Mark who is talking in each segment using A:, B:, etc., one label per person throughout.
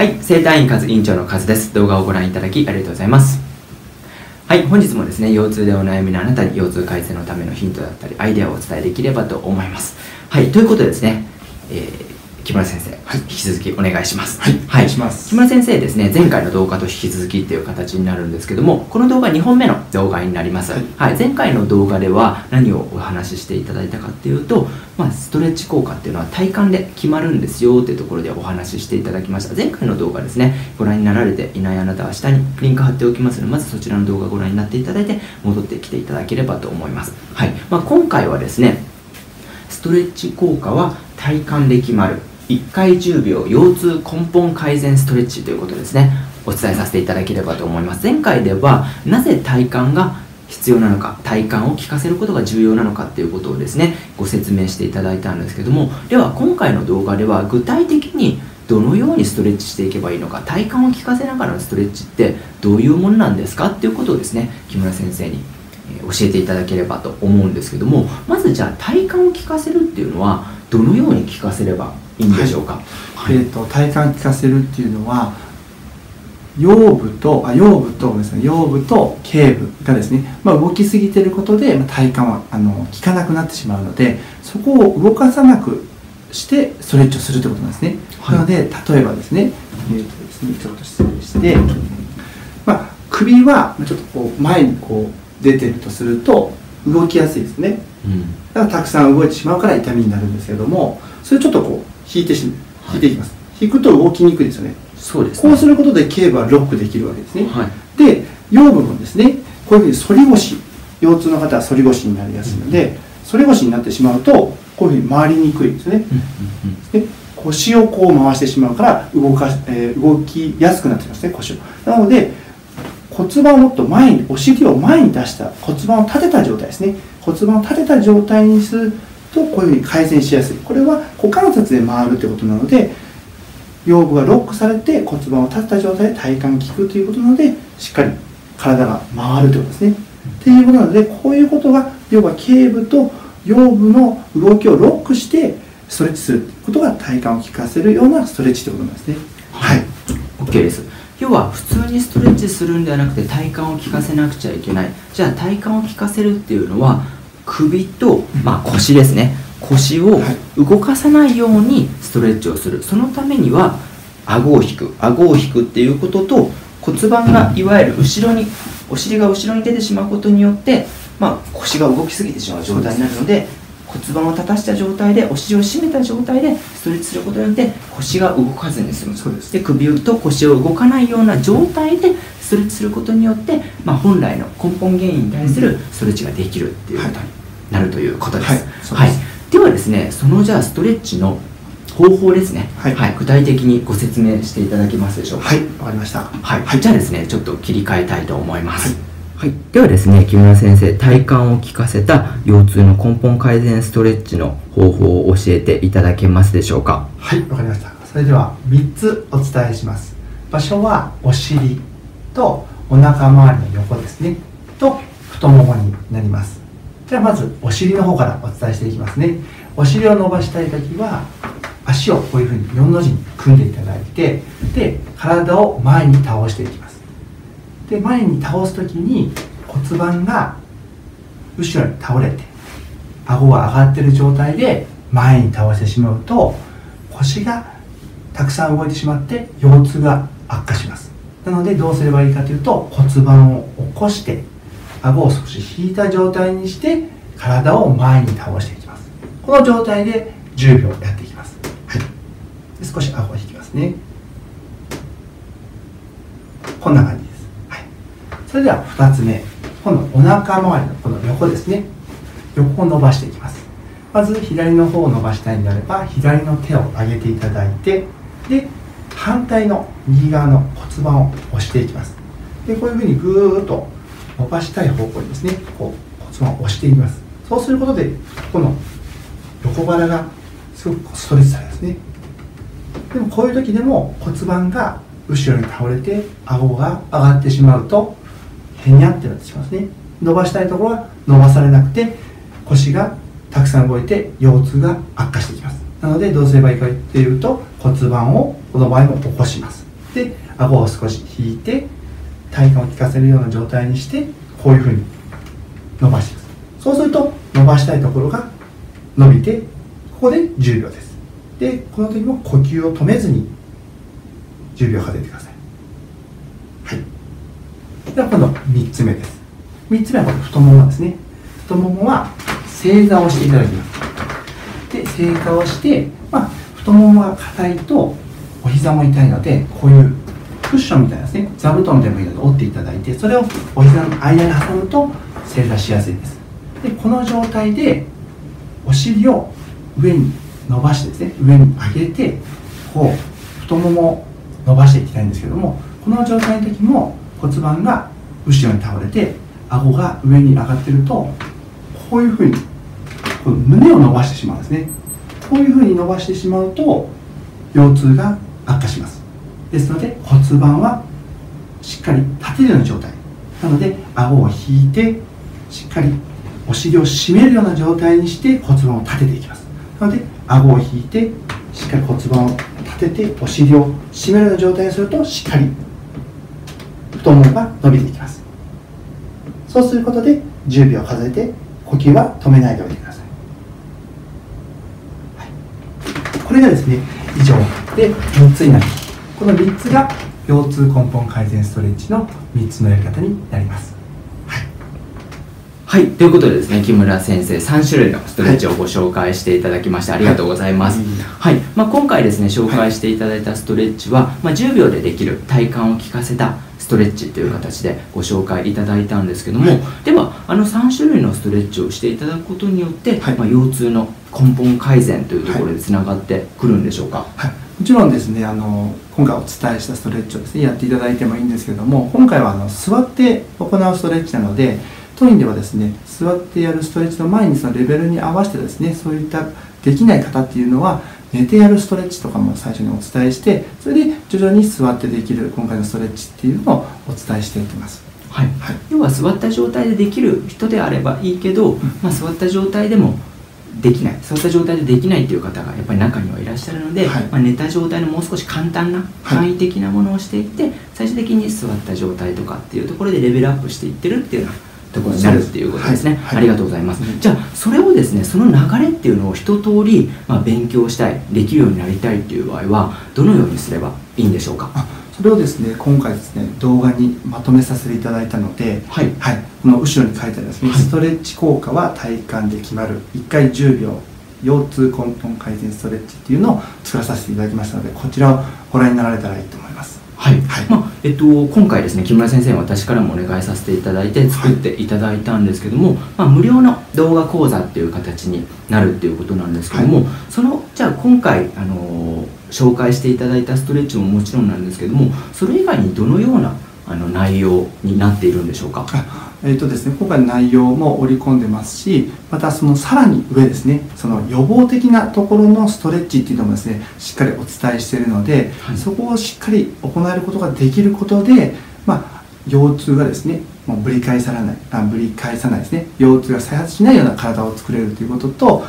A: はい、生体院和院長のカズです。動画をご覧いただきありがとうございます。はい、本日もですね、腰痛でお悩みのあなたに腰痛改善のためのヒントだったり、アイデアをお伝えできればと思います。はい、ということでですね、えー木村先生、引き続きお願いします。
B: はいお願いします
A: 木村先生ですね、前回の動画と引き続きっていう形になるんですけども、この動画2本目の動画になります。
B: はい
A: はい、前回の動画では何をお話ししていただいたかっていうと、まあ、ストレッチ効果っていうのは体感で決まるんですよっていうところでお話ししていただきました。前回の動画ですね、ご覧になられていないあなたは下にリンク貼っておきますので、まずそちらの動画をご覧になっていただいて、戻ってきていただければと思います。はい。まあ、今回はですね、ストレッチ効果は体感で決まる1回10秒腰痛根本改善ストレッチということですね。お伝えさせていただければと思います。前回ではなぜ体幹が必要なのか体幹を効かせることが重要なのかっていうことをですねご説明していただいたんですけどもでは今回の動画では具体的にどのようにストレッチしていけばいいのか体幹を効かせながらのストレッチってどういうものなんですかっていうことをですね木村先生に教えていただければと思うんですけどもまずじゃあ体幹を効かせるっていうのはどのように効かせればいいんでしょうか、はい。
B: えー、と体幹効かせるっていうのは腰部とあ腰部とごめんなさい。腰部と頸部がですね、まあ、動きすぎてることで、まあ、体幹はあの効かなくなってしまうのでそこを動かさなくしてストレッチをするということなんですね、
A: はい。
B: なので例えばですね,、えーとですねちょっと失礼して、まあ、首はちょっとこう前にこう出てるとすると動きやすいですね。
A: うん。
B: だからたくさん動いてしまうから痛みになるんですけどもそれちょっとこう引いてし
A: はい。
B: 引いていきます、引くと動きにくいですよね。
A: そうですね。
B: こうすることで頸部はロックできるわけですね、
A: はい。
B: で腰部もですね。こういうふうに反り腰。腰痛の方は反り腰になりやすいので、反り腰になってしまうとこういうふうに回りにくいですね。
A: うんうんうん。
B: で腰をこう回してしまうから動かし、えー動きやすくなってきますね腰を。なので骨盤をもっと前にお尻を前に出した骨盤を立てた状態ですね。骨盤を立てた状態にするとこういうふうに改善しやすい。これは股関節で回るということなので腰部がロックされて骨盤を立てた状態で体幹効くということなのでしっかり体が回るということですね。っていうことなのでこういうことが要は頸部と腰部の動きをロックしてストレッチするということが体幹を効かせるようなストレッチということなんですね。はい。
A: OK です。要は普通にストレッチするんではなくて体幹を効かせなくちゃいけない。じゃあ体幹を効かせるっていうのは首と、まあ、腰ですね。腰を
B: はい。
A: 動かさないようにストレッチをする。そのためには顎を引く。顎を引くっていうことと骨盤がいわゆる後ろにお尻が後ろに出てしまうことによって、まあ、腰が動きすぎてしまう状態になるので骨盤を立たした状態でお尻を締めた状態でストレッチすることによって腰が動かずに済む。
B: そうです。
A: で首と腰を動かないような状態でストレッチすることによって、まあ、本来の根本原因に対するストレッチができるっていうことになるということです。
B: はいです。
A: ではですねそのじゃあストレッチの方法ですね、
B: はい。
A: 具体的にご説明していただけますでしょうか？
B: はいわかりました。
A: はい、じゃあですねちょっと切り替えたいと思います。
B: はい。
A: はい、ではですね木村先生体幹を効かせた腰痛の根本改善ストレッチの方法を教えていただけますでしょうか？
B: はいわかりました。それでは3つお伝えします。場所はお尻とお腹周りの横ですね。と太ももになりますじゃあまずお尻の方からお伝えしていきますね。お尻を伸ばしたい時は足をこういうふうに4の字に組んでいただいてで体を前に倒していきます。で前に倒す時に骨盤が後ろに倒れて顎が上がってる状態で前に倒してしまうと腰がたくさん動いてしまって腰痛が悪化します。なのでどうすればいいかというと骨盤を起こして顎を少し引いた状態にして体を前に倒していきます。この状態で10秒やっていきます、はい、で少し顎を引きますね。こんな感じです、はい、それでは2つ目。今度お腹周りのこの横ですね。横を伸ばしていきます。まず左の方を伸ばしたいんであれば左の手を上げていただいてで反対の右側の骨盤を押していきます。でこういうふうにぐーっと伸ばしたい方向にですねこう骨盤を押していきます。そうすることでこの横腹がすごくストレッチされますね。でもこういう時でも骨盤が後ろに倒れて顎が上がってしまうとへにゃってなってしまうんですね。伸ばしたいところは伸ばされなくて腰がたくさん動いて腰痛が悪化していきます。なのでどうすればいいかっていうと骨盤をこの場合も起こします。で顎を少し引いて体幹を効かせるような状態にしてこういうふうに伸ばしていそうすると伸ばしたいところが伸びてここで10秒です。でこの時も呼吸を止めずに10秒数えてください。はい。では今度3つ目です。3つ目はこの太ももですね。太ももは正座をしていただきます。で正座をして、まあ、太ももが硬いとお膝も痛いのでこういうクッションみたいなですね。座布団でもいいので折っていただいてそれをお膝の間に挟むと正座しやすいです。でこの状態でお尻を上に伸ばしてですね上に上げてこう太ももを伸ばしていきたいんですけどもこの状態の時も骨盤が後ろに倒れて顎が上に上がってるとこういうふうにこの胸を伸ばしてしまうんですね。こういうふうに伸ばしてしまうと腰痛が悪化します。ですので骨盤はしっかり立てるような状態。なので顎を引いてしっかりお尻を締めるような状態にして骨盤を立てていきます。なので顎を引いてしっかり骨盤を立ててお尻を締めるような状態にするとしっかり太ももが伸びていきます。そうすることで10秒数えて呼吸は止めないでおいてください、はい、これがですね以上で3つになります。この3つが腰痛根本改善ストレッチの3つのやり方になります。
A: はい、ということでですね木村先生3種類のストレッチをご紹介していただきまして、ありがとうございます、はい、はい、まあ、今回ですね紹介していただいたストレッチは、まあ、10秒でできる体幹を効かせたストレッチという形でご紹介いただいたんですけども、はい、ではあの3種類のストレッチをしていただくことによって、はい、まあ、腰痛の根本改善というところでつながってくるんでしょうか、
B: もちろんですねあの今回お伝えしたストレッチをですねやっていただいてもいいんですけども今回はあの座って行うストレッチなので当院ではですね座ってやるストレッチの前にそのレベルに合わせてですねそういったできない方っていうのは寝てやるストレッチとかも最初にお伝えしてそれで徐々に座ってできる今回のストレッチっていうのをお伝えしていきます。
A: はい、はい、要は座った状態でできる人であればいいけど、まあ、座った状態でもできない。そういった状態でできないという方がやっぱり中にはいらっしゃるので、はい、まあ、寝た状態のもう少し簡単な簡易的なものをしていって、はい、最終的に座った状態とかっていうところでレベルアップしていってるっていうようなところになるっていうことですね、はい、ありがとうございます、じゃあそれをですねその流れっていうのを一通りまあ勉強したいできるようになりたいっていう場合はどのようにすればいいんでしょうか？
B: それをですね今回ですね動画にまとめさせていただいたので、はい、はい、この後ろに書いてあるです。ね、はい、ストレッチ効果は体幹で決まる1回10秒腰痛根本改善ストレッチっていうのを作らさせていただきましたのでこちらをご覧になられたらいいと思います
A: はい、はい、まあえっと、今回ですね木村先生に私からもお願いさせていただいて作っていただいたんですけども、はい、まあ、無料の動画講座っていう形になるっていうことなんですけども、はい、そのじゃあ今回あの紹介していただいたストレッチももちろんなんですけどもそれ以外にどのようなあの内容になっているんでしょうか？
B: えーとですね、今回の内容も織り込んでますしまたそのさらに上ですねその予防的なところのストレッチっていうのもですねしっかりお伝えしているので、はい、そこをしっかり行えることができることで、まあ、腰痛がですねもうぶり返さないあぶり返さないですね腰痛が再発しないような体を作れるということと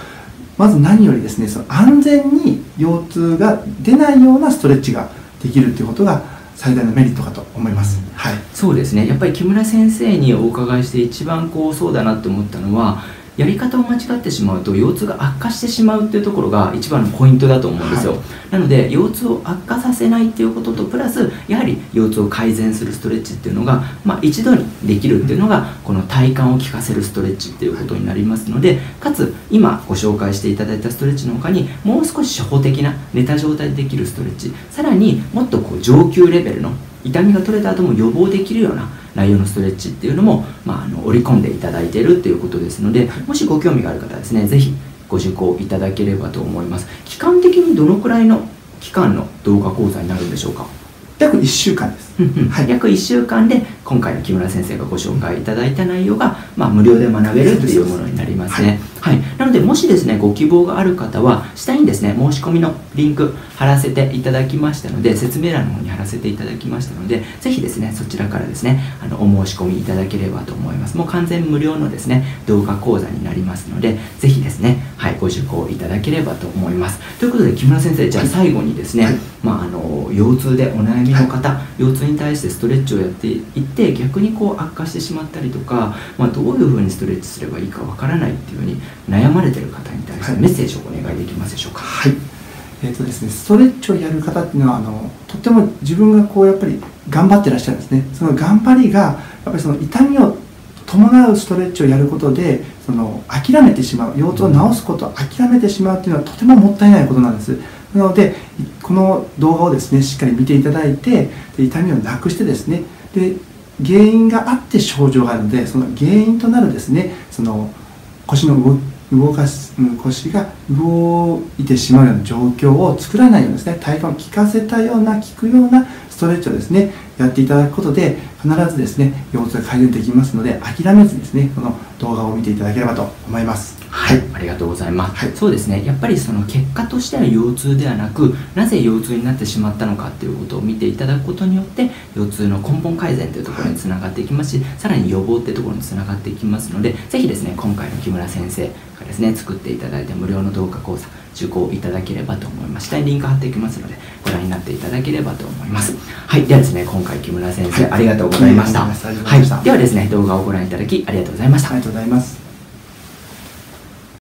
B: まず何よりですねその安全に腰痛が出ないようなストレッチができるということが最大のメリットかと思います、
A: はい、そうですね。やっぱり木村先生にお伺いして一番こうそうだなと思ったのはやり方を間違ってしまうと腰痛が悪化してしまうっていうところが一番のポイントだと思うんですよ、はい、なので腰痛を悪化させないっていうこととプラスやはり腰痛を改善するストレッチっていうのが、まあ、一度にできるっていうのがこの体幹を効かせるストレッチっていうことになりますのでかつ今ご紹介していただいたストレッチの他にもう少し初歩的な寝た状態でできるストレッチさらにもっとこう上級レベルの痛みが取れた後も予防できるような内容のストレッチっていうのも、まあ、あの織り込んでいただいているということですのでもしご興味がある方はですね是非ご受講いただければと思います。期間的にどのくらいの期間の動画講座になるんでしょうか？
B: 約1週間です、
A: はい、約1週間で今回の木村先生がご紹介いただいた内容が、まあ、無料で学べるっていうものにますね、はい、はい、なのでもしですねご希望がある方は下にですね申し込みのリンク貼らせていただきましたので説明欄の方に貼らせていただきましたのでぜひですねそちらからですねあのお申し込みいただければと思います。もう完全無料のですね動画講座になりますのでぜひですねはいご受講いただければと思います。ということで木村先生じゃあ最後にですね、はい、まああの腰痛でお悩みの方、はい、腰痛に対してストレッチをやっていって逆にこう悪化してしまったりとか、まあ、どういうふうにストレッチすればいいかわからないっていうふうに悩まれてる方に対してメッセージをお願いできますでしょうか？
B: はい。えーとですね、ストレッチをやる方っていうのはあのとっても自分がこうやっぱり頑張ってらっしゃるんですね。その頑張りがやっぱりその痛みを伴うストレッチをやることでその諦めてしまう腰痛を治すことを諦めてしまうっていうのはとてももったいないことなんですなのでこの動画をですねしっかり見ていただいてで痛みをなくしてですねで原因があって症状があるのでその原因となるですねその腰の動動かす腰が動いてしまうような状況を作らないようにですね体幹を効かせたような効くようなストレッチをですねやっていただくことで必ずですね腰痛が改善できますので諦めずにですねこの動画を見ていただければと思います。
A: はい、ありがとうございます、はい、そうですね。やっぱりその結果としては腰痛ではなくなぜ腰痛になってしまったのかっていうことを見ていただくことによって腰痛の根本改善というところにつながっていきますし、はい、さらに予防っていうところにつながっていきますのでぜひですね今回の木村先生がですね作っていただいた無料の動画講座受講いただければと思います。下にリンク貼っていきますのでご覧になっていただければと思います。はい。ではですね今回木村先生、はい、ありがとうございました、はい、ではですね動画をご覧いただきありがとうございました。
B: ありがとうございます